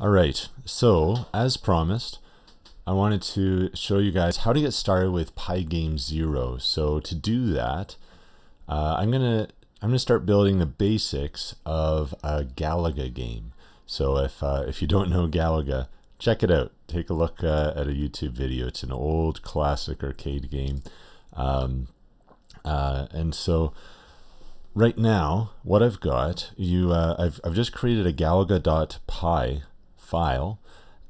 All right, so as promised, I wanted to show you guys how to get started with Pygame Zero. So to do that, uh, I'm gonna I'm gonna start building the basics of a Galaga game. So if uh, if you don't know Galaga, check it out. Take a look uh, at a YouTube video. It's an old classic arcade game, um, uh, and so right now what I've got you uh, I've I've just created a Galaga.py file,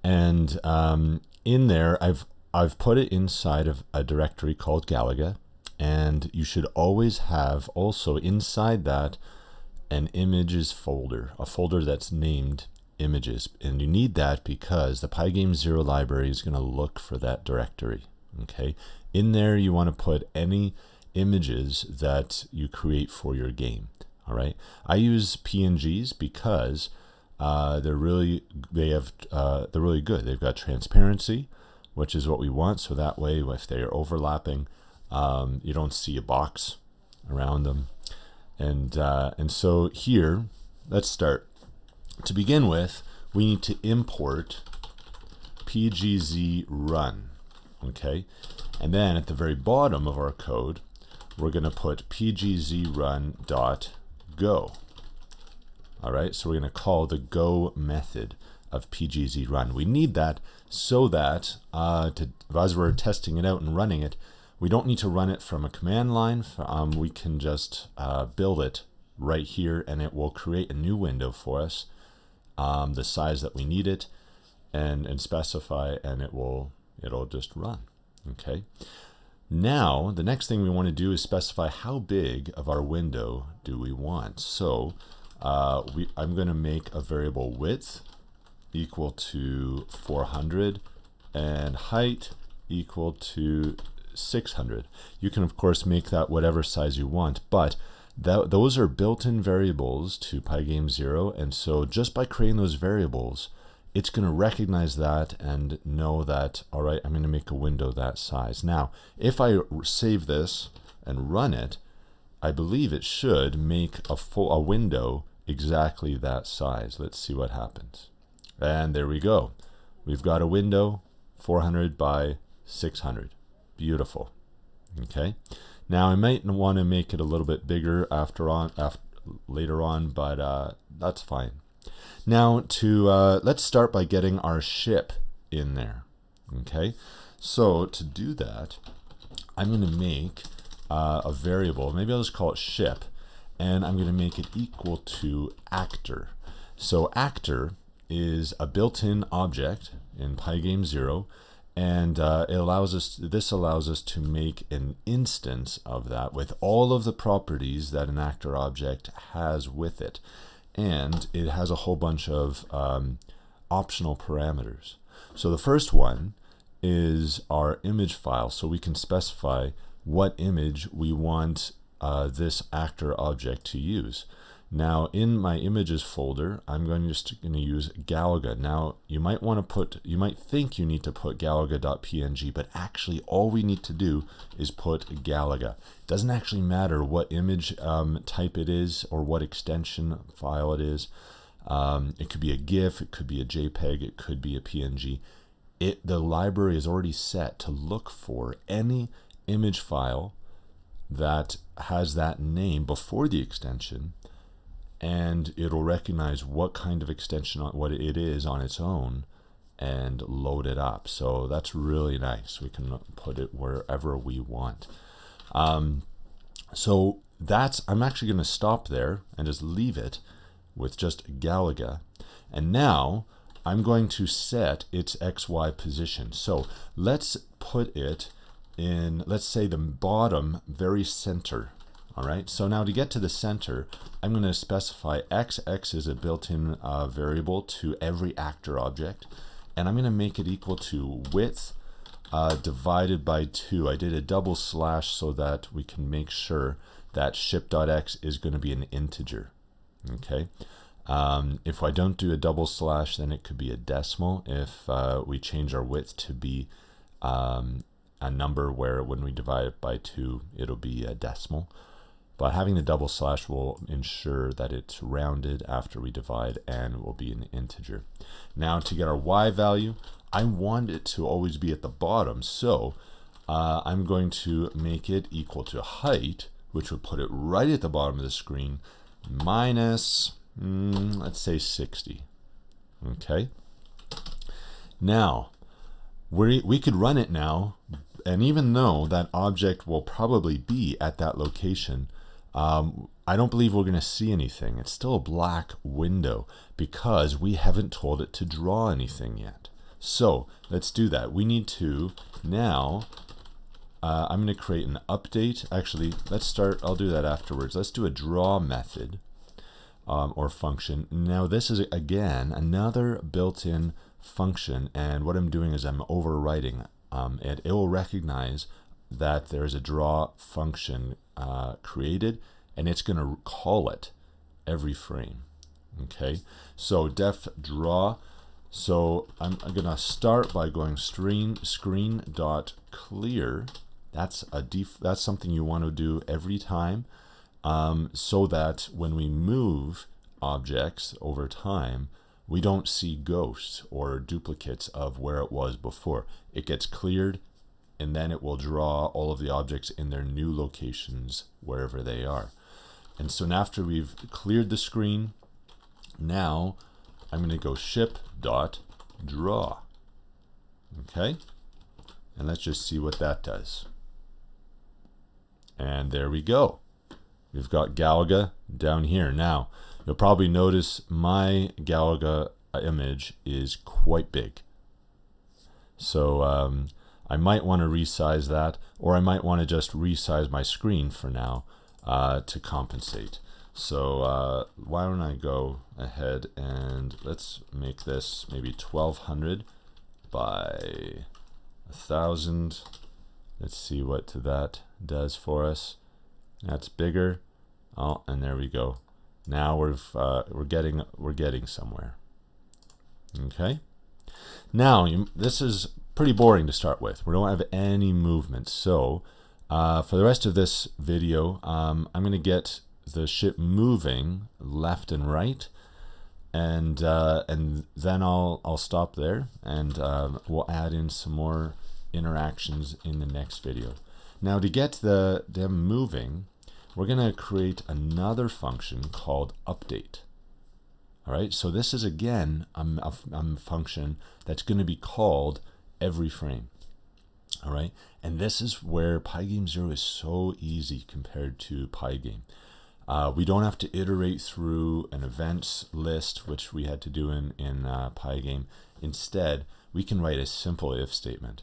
and um, in there I've I've put it inside of a directory called Galaga, and you should always have also inside that an images folder, a folder that's named images, and you need that because the Pygame Zero library is going to look for that directory. Okay, in there you want to put any images that you create for your game. All right, I use PNGs because uh, they're really they have uh, they're really good. They've got transparency, which is what we want. So that way, if they are overlapping, um, you don't see a box around them. And uh, and so here, let's start. To begin with, we need to import pgzrun. Okay, and then at the very bottom of our code, we're going to put pgzrun dot go. All right, so we're going to call the go method of pgzrun. We need that so that uh, to, as we're testing it out and running it, we don't need to run it from a command line. Um, we can just uh, build it right here and it will create a new window for us, um, the size that we need it, and, and specify and it will it'll just run. Okay. Now, the next thing we want to do is specify how big of our window do we want. So uh, we, I'm going to make a variable width equal to 400 and height equal to 600. You can of course make that whatever size you want, but that, those are built-in variables to Pygame Zero, and so just by creating those variables, it's going to recognize that and know that, all right, I'm going to make a window that size. Now, if I save this and run it, I believe it should make a full a window exactly that size. Let's see what happens. And there we go. We've got a window 400 by 600. Beautiful. Okay. Now I might want to make it a little bit bigger after on after later on, but uh, that's fine. Now to uh, let's start by getting our ship in there. Okay. So to do that, I'm going to make uh, a variable. Maybe I'll just call it ship and I'm going to make it equal to actor. So actor is a built-in object in Pygame Zero and uh, it allows us this allows us to make an instance of that with all of the properties that an actor object has with it. And it has a whole bunch of um, optional parameters. So the first one is our image file. So we can specify what image we want uh, this actor object to use. Now in my images folder, I'm going to just going to use Galaga. Now you might want to put, you might think you need to put Galaga.png, but actually all we need to do is put Galaga. It doesn't actually matter what image um, type it is or what extension file it is. Um, it could be a GIF, it could be a JPEG, it could be a PNG. It, the library is already set to look for any image file that has that name before the extension and it'll recognize what kind of extension what it is on its own and load it up. So that's really nice. We can put it wherever we want. Um, so that's I'm actually going to stop there and just leave it with just Galaga. And now I'm going to set its XY position. So let's put it in, let's say, the bottom very center. All right, so now to get to the center, I'm going to specify x. x is a built-in uh, variable to every actor object, and I'm going to make it equal to width uh, divided by 2. I did a double slash so that we can make sure that ship.x is going to be an integer. Okay. Um, if I don't do a double slash, then it could be a decimal. If uh, we change our width to be um, a number where when we divide it by 2 it'll be a decimal but having the double slash will ensure that it's rounded after we divide and will be an integer. Now to get our y value, I want it to always be at the bottom, so uh, I'm going to make it equal to height, which would put it right at the bottom of the screen, minus, mm, let's say 60. Okay. Now, we, we could run it now, and even though that object will probably be at that location, um, I don't believe we're going to see anything. It's still a black window because we haven't told it to draw anything yet. So let's do that. We need to now, uh, I'm going to create an update. Actually, let's start, I'll do that afterwards. Let's do a draw method um, or function. Now this is, again, another built-in function. And what I'm doing is I'm overwriting um, it. It will recognize that there's a draw function uh, created and it's going to call it every frame. Okay, so def draw. So I'm, I'm going to start by going screen screen dot clear. That's a def that's something you want to do every time, um, so that when we move objects over time, we don't see ghosts or duplicates of where it was before. It gets cleared and then it will draw all of the objects in their new locations wherever they are. And so after we've cleared the screen, now I'm going to go ship dot draw. Okay? And let's just see what that does. And there we go. We've got Galaga down here. Now, you'll probably notice my Galaga image is quite big. So um, I might want to resize that, or I might want to just resize my screen for now uh, to compensate. So uh, why don't I go ahead and let's make this maybe 1200 by 1000. Let's see what that does for us. That's bigger. Oh, and there we go. Now we've uh, we're getting we're getting somewhere. Okay. Now you, this is pretty boring to start with. We don't have any movement. So uh, for the rest of this video, um, I'm going to get the ship moving left and right. And uh, and then I'll I'll stop there and um, we'll add in some more interactions in the next video. Now to get the them moving, we're going to create another function called update. All right, so this is again a, a, a function that's going to be called every frame. All right, and this is where Pygame Zero is so easy compared to Pygame. Uh, we don't have to iterate through an events list, which we had to do in, in uh, Pygame. Instead, we can write a simple if statement.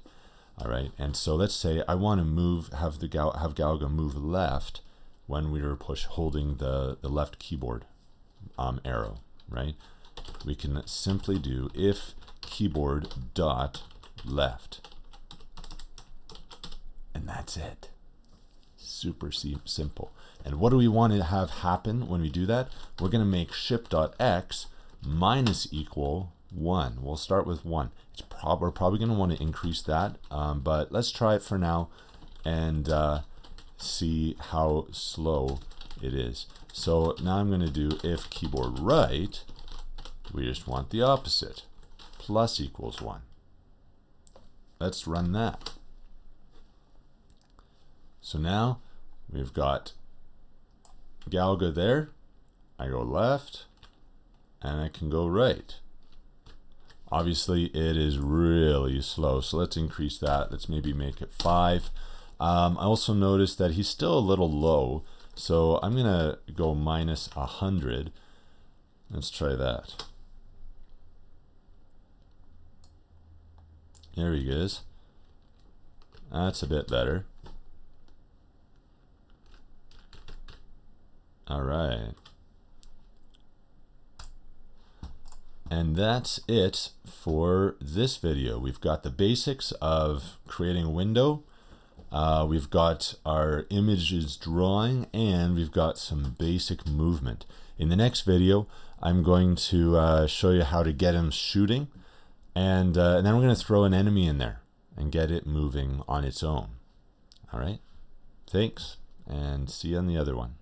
All right, and so let's say I want to move, have the Gal have Galaga move left when we were push holding the, the left keyboard um, arrow, right? We can simply do if keyboard dot left. And that's it. Super simple. And what do we want to have happen when we do that? We're going to make ship.x minus equal 1. We'll start with 1. It's prob we're probably going to want to increase that, um, but let's try it for now and uh, see how slow it is. So now I'm going to do if keyboard right, we just want the opposite, plus equals 1. Let's run that. So now we've got Galaga there. I go left and I can go right. Obviously it is really slow, so let's increase that. Let's maybe make it 5. Um, I also noticed that he's still a little low, so I'm going to go minus 100. Let's try that. There he is. That's a bit better. All right. And that's it for this video. We've got the basics of creating a window. Uh, we've got our images drawing and we've got some basic movement. In the next video, I'm going to uh, show you how to get him shooting. And, uh, and then we're going to throw an enemy in there and get it moving on its own. All right. Thanks, and see you on the other one.